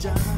진짜